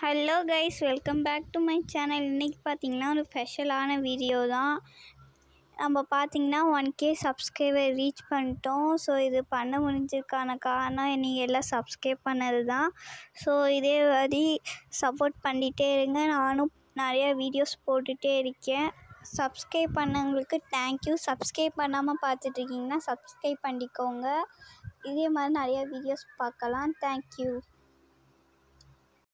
Hello guys welcome back to my channel இன்றைக்கி பார்த்தீங்கன்னா ஒரு ஸ்பெஷலான வீடியோ தான். நம்ம பார்த்தீங்கன்னா ஒன் கே சப்ஸ்கிரைபர் ரீச் பண்ணிட்டோம். ஸோ இது பண்ண முடிஞ்சதுக்கான காரணம் நீங்கள் எல்லாம் சப்ஸ்கிரைப் பண்ணது தான் ஸோ இதே மாதிரி சப்போர்ட் பண்ணிகிட்டே இருங்க. நானும் நிறையா வீடியோஸ் போட்டுகிட்டே இருக்கேன். சப்ஸ்கிரைப் பண்ணவங்களுக்கு தேங்க்யூ சப்ஸ்கிரைப் பண்ணாமல் பார்த்துட்ருக்கீங்கன்னா சப்ஸ்கிரைப் பண்ணிக்கோங்க. இதே மாதிரி நிறைய வீடியோஸ் பார்க்கலாம். தேங்க்யூ